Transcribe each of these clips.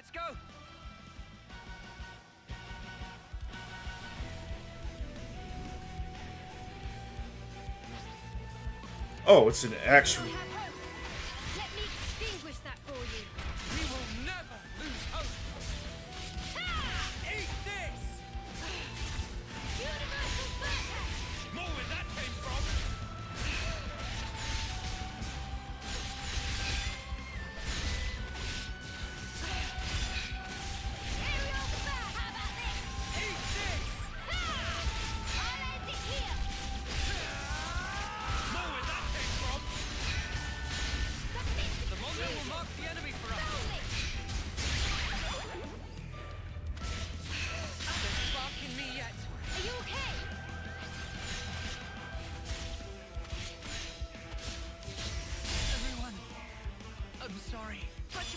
Let's go! Oh, it's an actual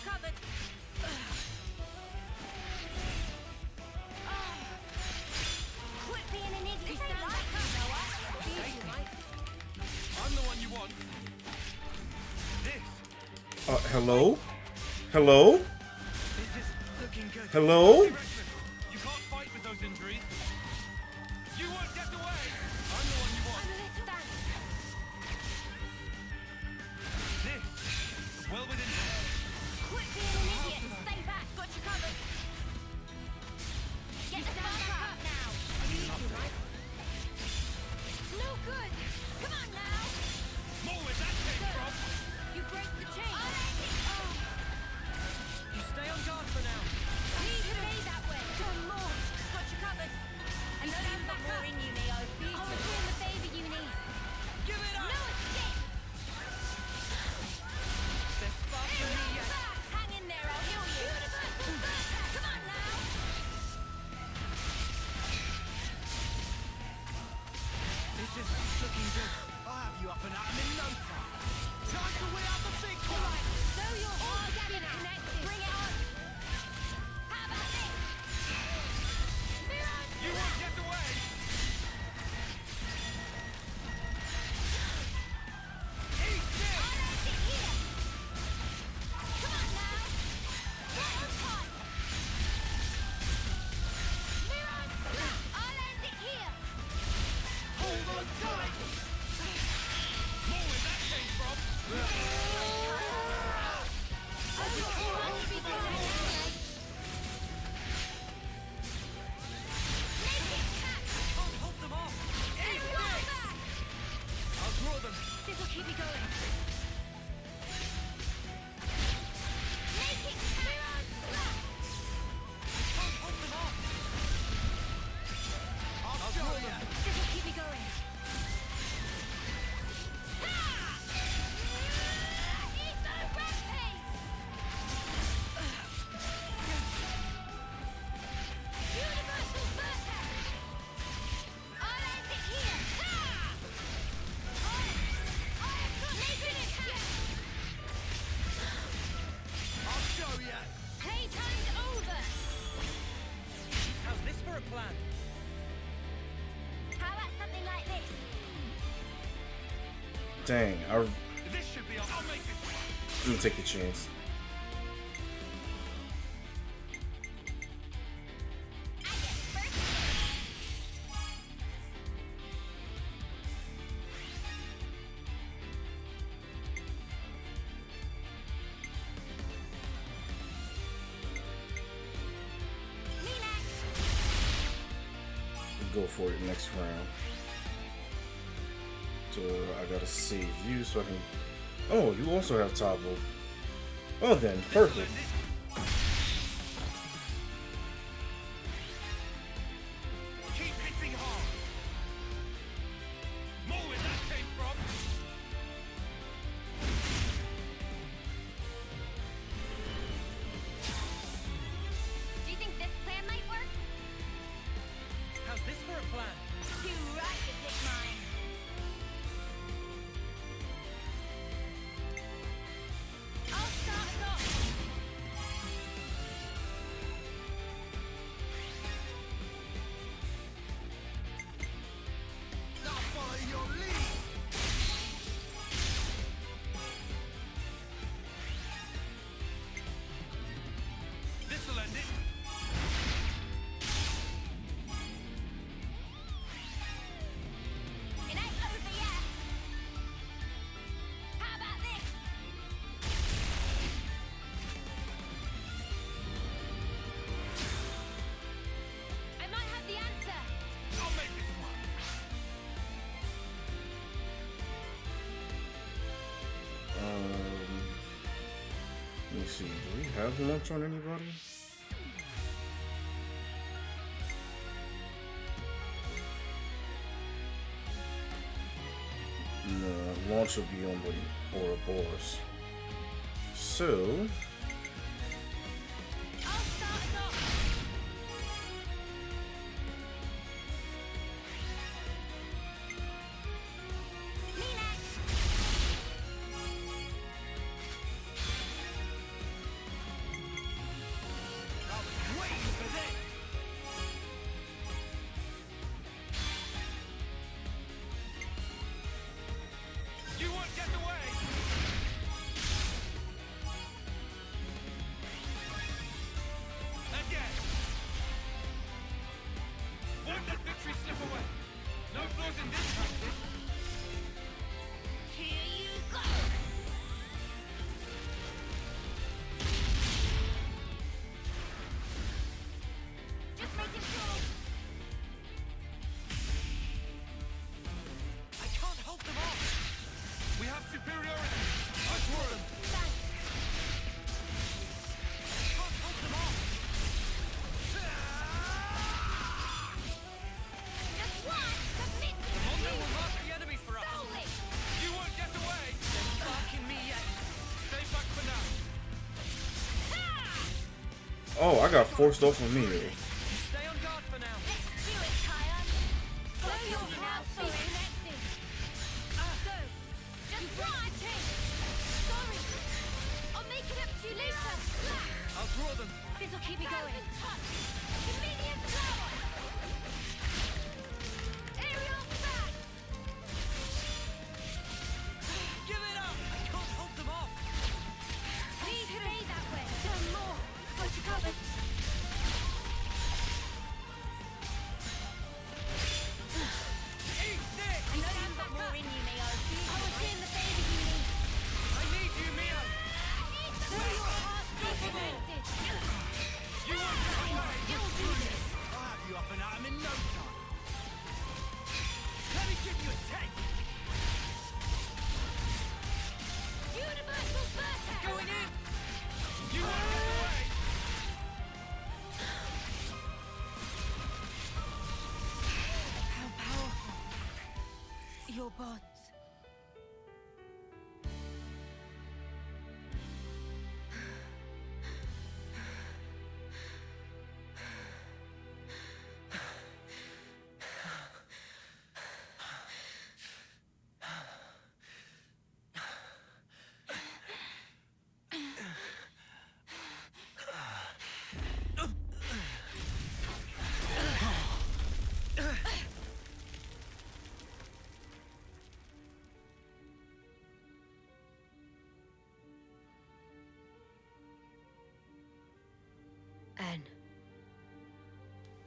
covered. Quit being an idiot. This ain't Noah. I'm the one you want. This. Uh, hello? Hello? Hello? Dang, I... am gonna take the chance. Go for it next round uh, I gotta save you so I can... Oh, you also have toggle. Oh, then, perfect. Have lunch on anybody? No, launch will be on the Ouroboros. So, oh, I got forced off of me.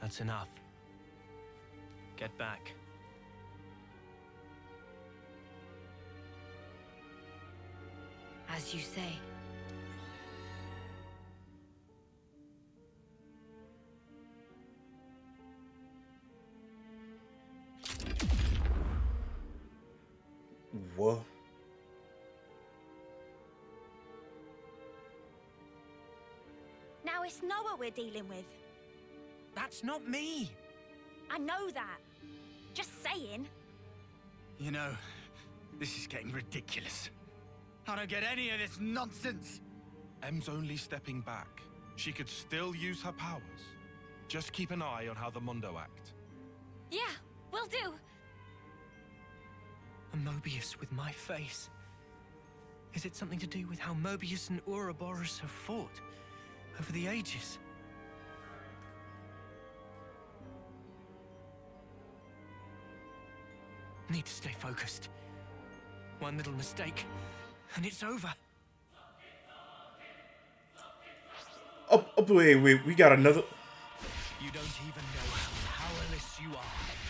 That's enough. Get back. As you say. What? Now it's Noah we're dealing with. That's not me. I know that. Just saying. You know, this is getting ridiculous. I don't get any of this nonsense. Em's only stepping back. She could still use her powers. Just keep an eye on how the Mundo act. Yeah, will do. A Moebius with my face. Is it something to do with how Moebius and Ouroboros have fought over the ages? Need to stay focused. One little mistake, and it's over. Oh, oh, wait, wait, we got another. You don't even know how powerless you are.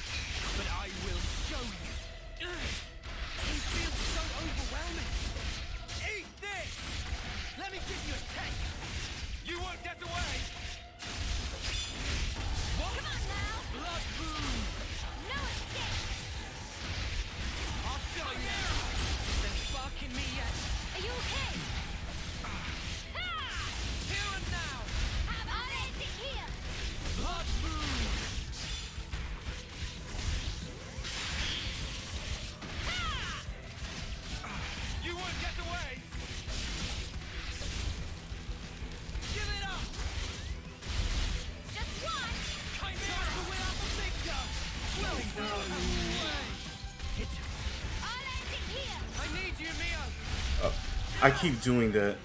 Oh, I keep doing that.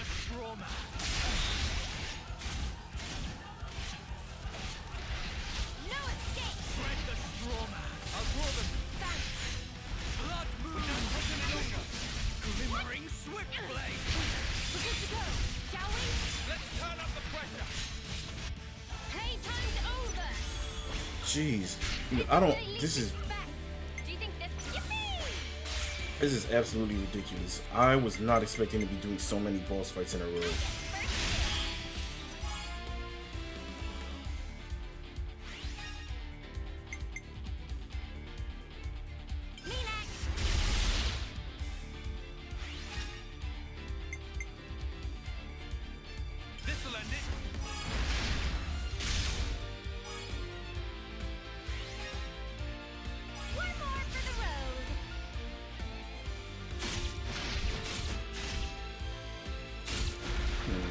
the trauma. No escape! Spread the trauma. I'll draw them. Thanks. Blood moon. Glimmering swift blade. We're good to go, shall we? Let's turn up the pressure. Playtime's over. Jeez, I don't. This is this is absolutely ridiculous. I was not expecting to be doing so many boss fights in a row.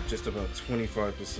just about 25%.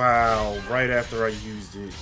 Wow, right after I used it.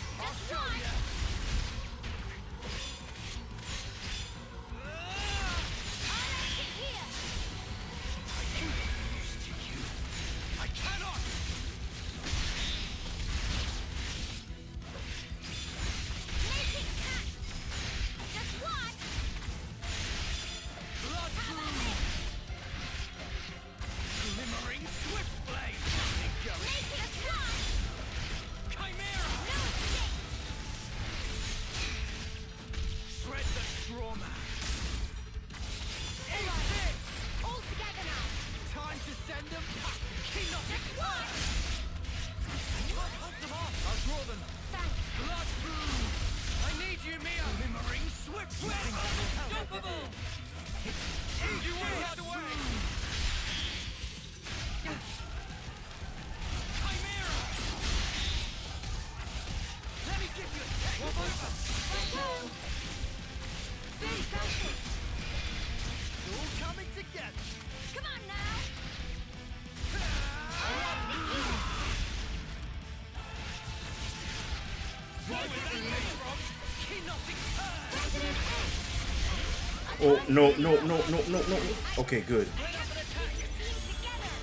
Oh, no, no, no, no, no, no. Okay, good.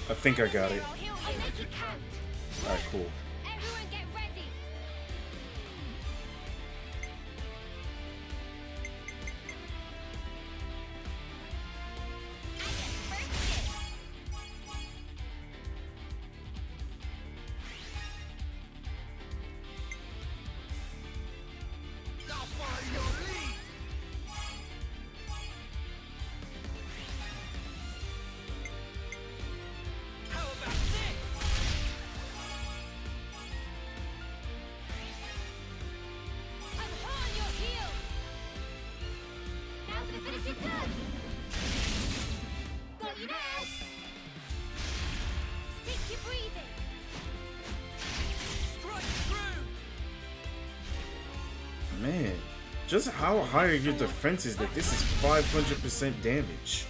I think I got it. Just how high are your defenses that this is 500% damage?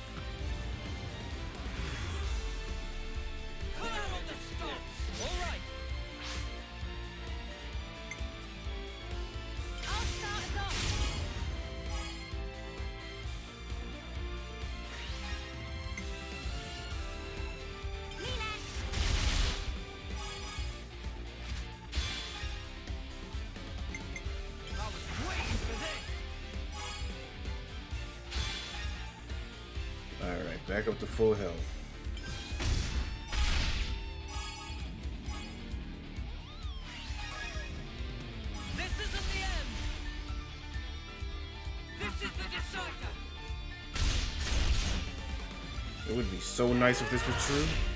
Back up to full health. This isn't the end. This is the decider. It would be so nice if this was true.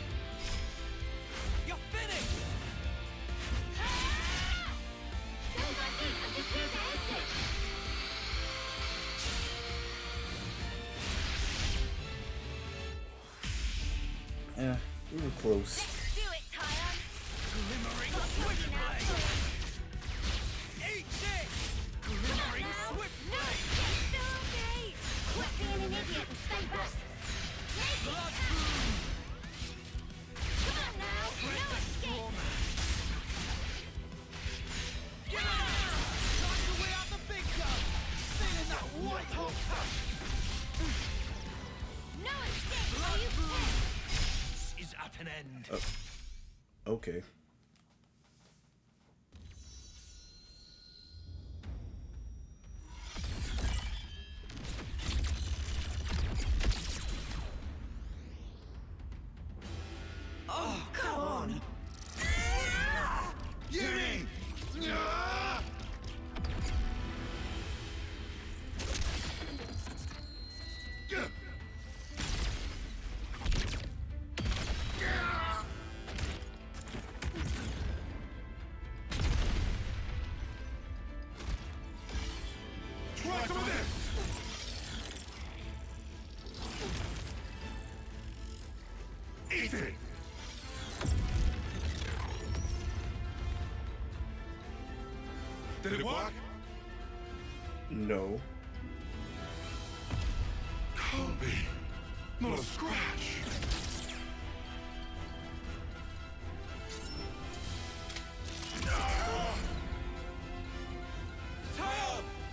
Uh, okay. defeated! Did, Did it work? No. Colby! Not, Not a scratch!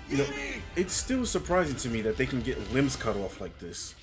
You know, it's still surprising to me that they can get limbs cut off like this.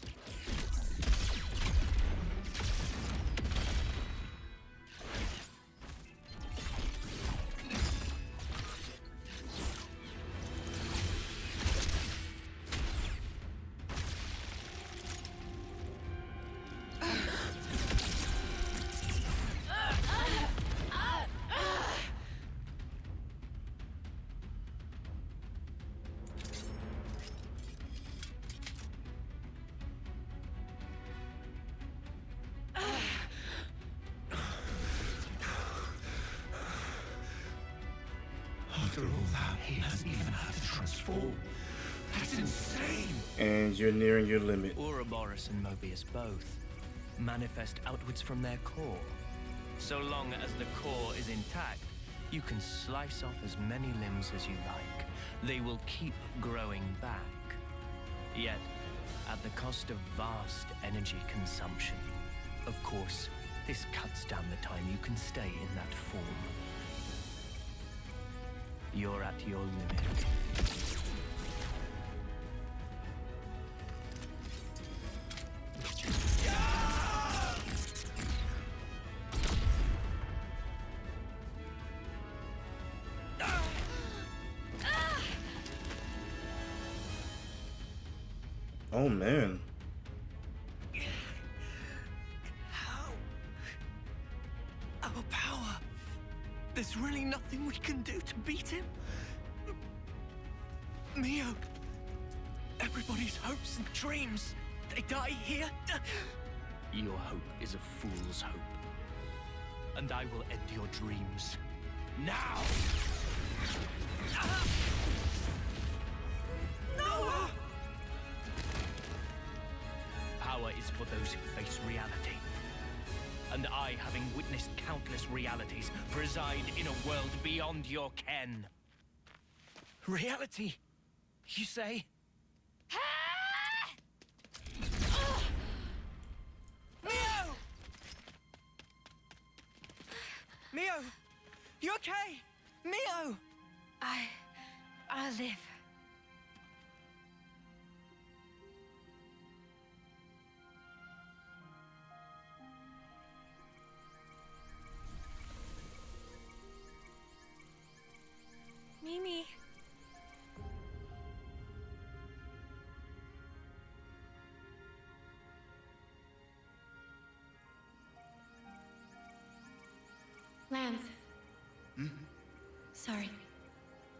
After all that, he hasn't even had to transform. That's insane! And you're nearing your limit. Ouroboros and Moebius both manifest outwards from their core. So long as the core is intact, you can slice off as many limbs as you like. They will keep growing back. Yet, at the cost of vast energy consumption. Of course, this cuts down the time you can stay in that form. You're at your limit. Oh man. There's really nothing we can do to beat him. Mio. Everybody's hopes and dreams. They die here. Your hope is a fool's hope. And I will end your dreams. Now! Ah! I, having witnessed countless realities, preside in a world beyond your ken. Reality, you say? Mio! Mio! You okay? Mio! I. I'll live. Sorry.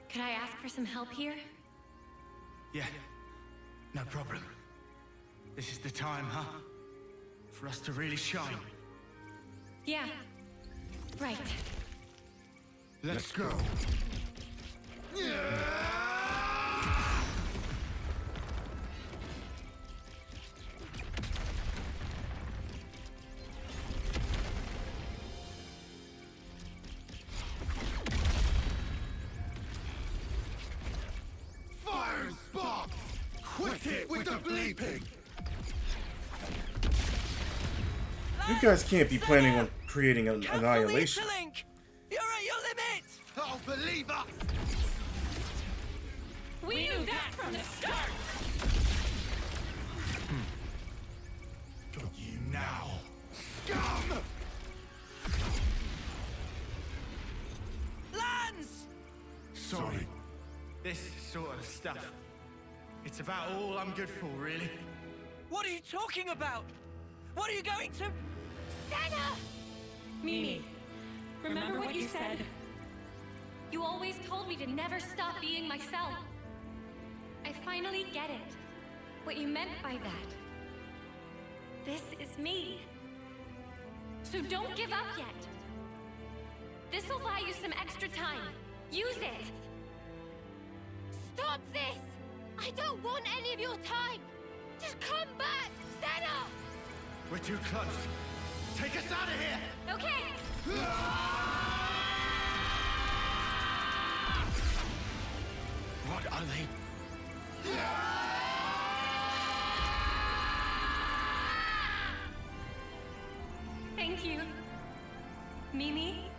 Could I ask for some help here? Yeah, no problem. This is the time, huh? For us to really shine. Yeah. Right. Let's go! Fire it with the bleeping! You guys can't be planning on creating an annihilation. Link! You're at your limit! Oh, believe us! We knew that from the start! Got you now! Scum! Lanz! Sorry. This sort of stuff. It's about all I'm good for, really. What are you talking about? What are you going to... Sena! Mimi, remember what you said? You always told me to never stop being myself. I finally get it. What you meant by that. This is me. So don't give up yet. This'll buy you some extra time. Use it! Stop this! I don't want any of your time! Just come back, Sena! We're too close. Take us out of here! Okay! What are they? Thank you. Mimi?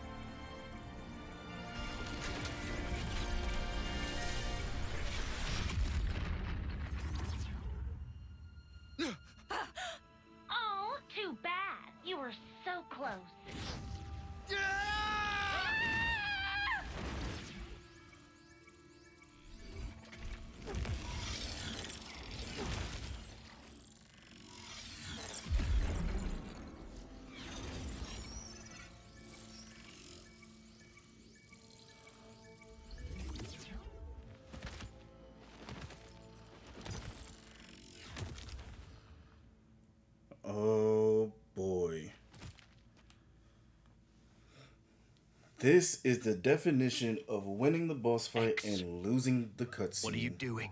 This is the definition of winning the boss fight X. and losing the cutscene. What are you doing?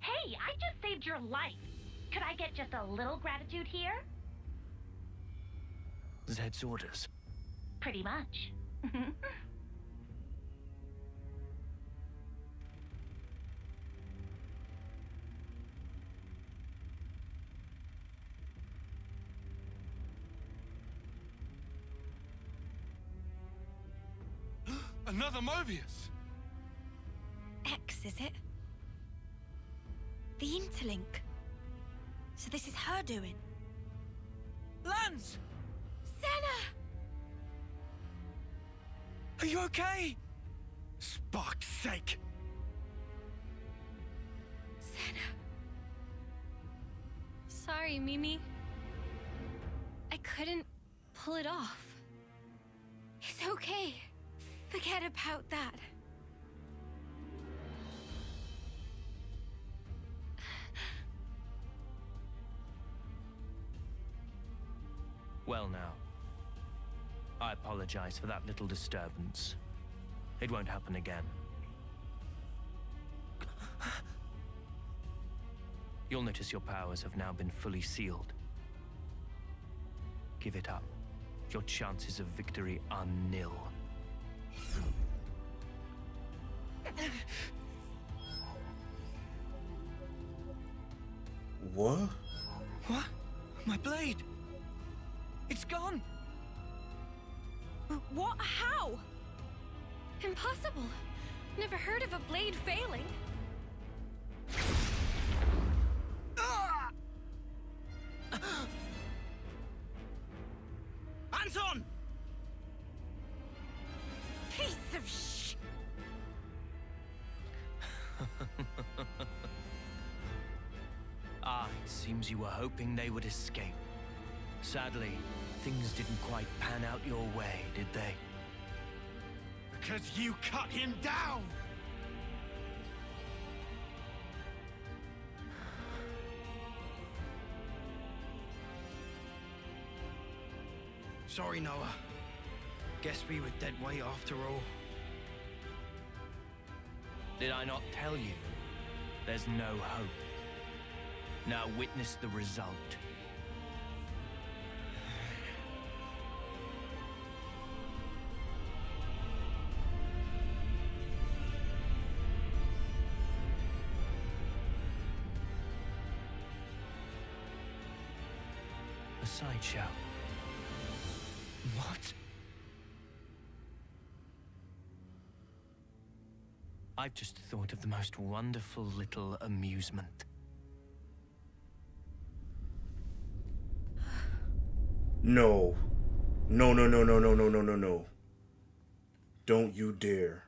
Hey, I just saved your life. Could I get just a little gratitude here? Zed's orders. Pretty much. Moebius! X, is it? The interlink. So this is her doing. Lanz! Sena! Are you okay? Spark's sake! Sena. Sorry, Mimi. I couldn't pull it off. It's okay. Forget about that. Well now. I apologize for that little disturbance. It won't happen again. You'll notice your powers have now been fully sealed. Give it up. Your chances of victory are nil. What? What? My blade! It's gone! What? How? Impossible. Never heard of a blade failing. Hoping they would escape. Sadly, things didn't quite pan out your way, did they? Because you cut him down! Sorry, Noah. Guess we were dead weight after all. Did I not tell you? There's no hope. Now witness the result. A sideshow. What? I've just thought of the most wonderful little amusement. No. No, no, no, no, no, no, no, no, no. Don't you dare.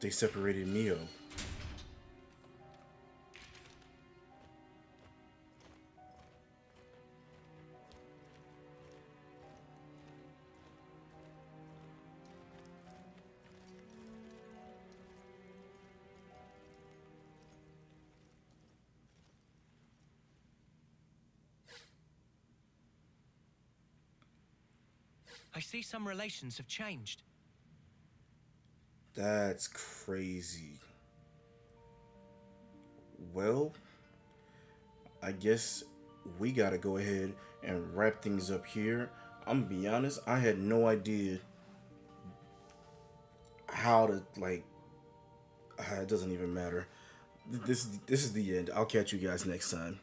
They separated Mio. I see some relations have changed. That's crazy. Well, I guess we gotta go ahead and wrap things up here. I'm gonna be honest, I had no idea how to like. Uh, it doesn't even matter. This this is the end. I'll catch you guys next time.